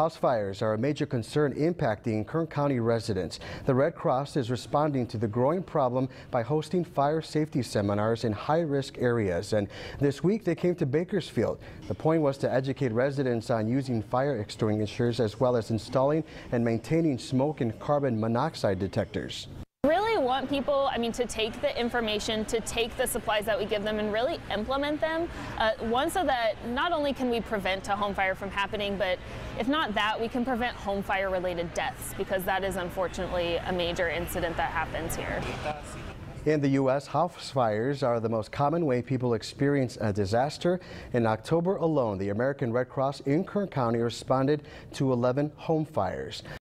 House fires are a major concern impacting Kern County residents. The Red Cross is responding to the growing problem by hosting fire safety seminars in high-risk areas. And this week they came to Bakersfield. The point was to educate residents on using fire extinguishers as well as installing and maintaining smoke and carbon monoxide detectors want people, I mean, to take the information, to take the supplies that we give them and really implement them. Uh, one, so that not only can we prevent a home fire from happening, but if not that, we can prevent home fire related deaths because that is unfortunately a major incident that happens here. In the U.S., house fires are the most common way people experience a disaster. In October alone, the American Red Cross in Kern County responded to 11 home fires.